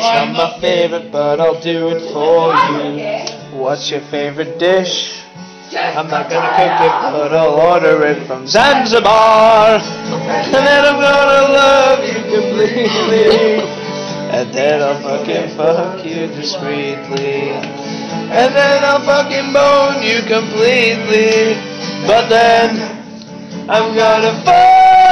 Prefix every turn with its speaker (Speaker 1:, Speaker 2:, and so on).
Speaker 1: It's not my favorite, but I'll do it for you. What's your favorite dish? I'm not gonna cook it, but I'll order it from Zanzibar. And then I'm gonna love you completely. And then I'll fucking fuck you discreetly. And then I'll fucking bone you completely. But then I'm gonna fuck.